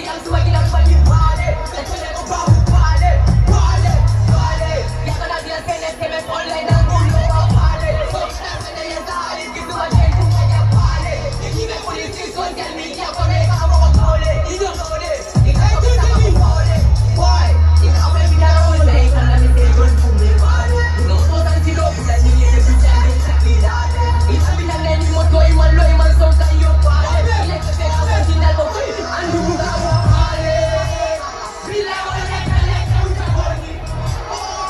Get up, do I get up, I get body.